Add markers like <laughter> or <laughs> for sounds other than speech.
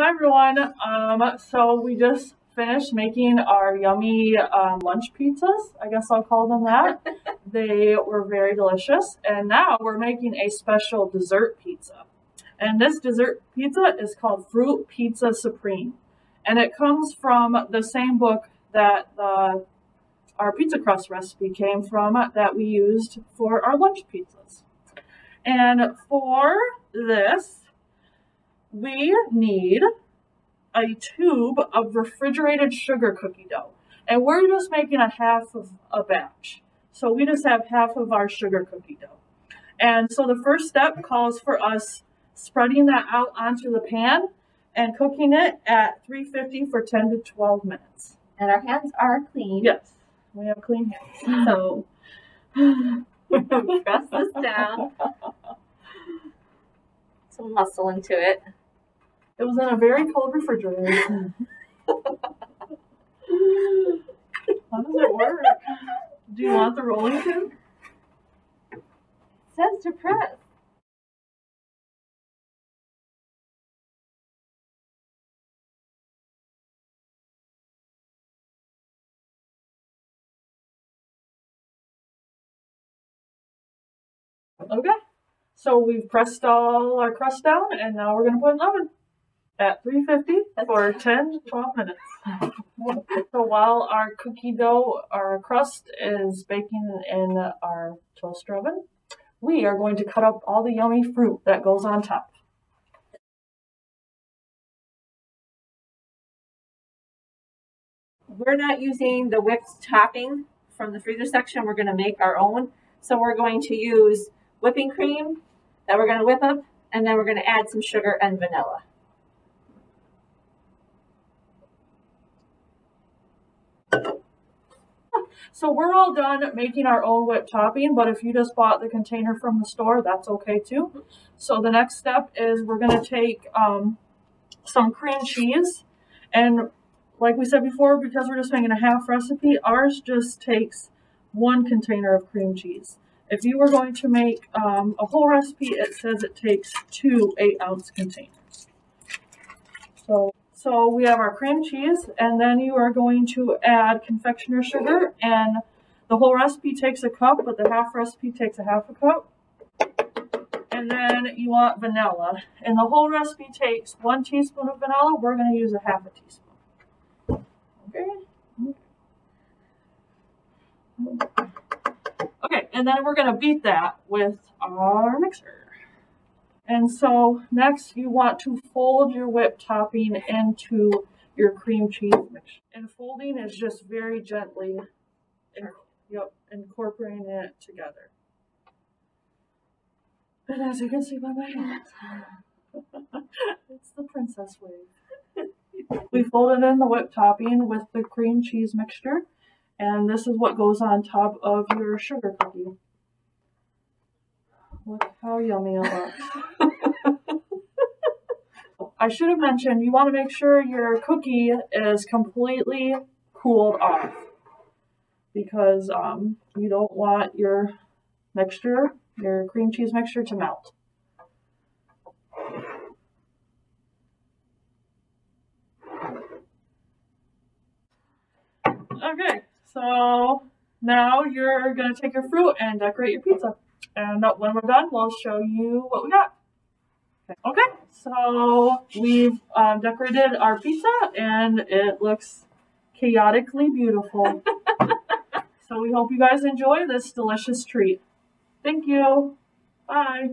Hi everyone. Um, so we just finished making our yummy um, lunch pizzas. I guess I'll call them that. <laughs> they were very delicious, and now we're making a special dessert pizza. And this dessert pizza is called Fruit Pizza Supreme, and it comes from the same book that the our pizza crust recipe came from that we used for our lunch pizzas. And for this, we need a tube of refrigerated sugar cookie dough. And we're just making a half of a batch. So we just have half of our sugar cookie dough. And so the first step calls for us spreading that out onto the pan and cooking it at 350 for 10 to 12 minutes. And our hands are clean. Yes, we have clean hands. So <laughs> press this down. Some muscle into it. It was in a very cold refrigerator. <laughs> How does it work? Do you want the rolling pin? It says to press. Okay. So we've pressed all our crust down and now we're gonna put it in the oven at 350 for 10 to 12 minutes. so while our cookie dough, our crust is baking in our toaster oven, we are going to cut up all the yummy fruit that goes on top. We're not using the whipped topping from the freezer section. We're going to make our own. So we're going to use whipping cream that we're going to whip up, and then we're going to add some sugar and vanilla. So we're all done making our own whipped topping, but if you just bought the container from the store, that's okay too. So the next step is we're going to take um, some cream cheese. And like we said before, because we're just making a half recipe, ours just takes one container of cream cheese. If you were going to make um, a whole recipe, it says it takes two eight ounce containers. So so we have our cream cheese, and then you are going to add confectioner sugar, and the whole recipe takes a cup, but the half recipe takes a half a cup. And then you want vanilla, and the whole recipe takes one teaspoon of vanilla. We're going to use a half a teaspoon. Okay. Okay, and then we're going to beat that with our mixer. And so next you want to fold your whipped topping into your cream cheese mixture. And folding is just very gently yep, incorporating it together. And as you can see by my hands, <laughs> it's the princess way. we folded in the whipped topping with the cream cheese mixture. And this is what goes on top of your sugar cookie. Look how yummy it looks. I should have mentioned you want to make sure your cookie is completely cooled off because um, you don't want your mixture, your cream cheese mixture to melt. Okay, so now you're going to take your fruit and decorate your pizza. And when we're done, we'll show you what we got. Okay, so we've um, decorated our pizza and it looks chaotically beautiful. <laughs> so we hope you guys enjoy this delicious treat. Thank you. Bye.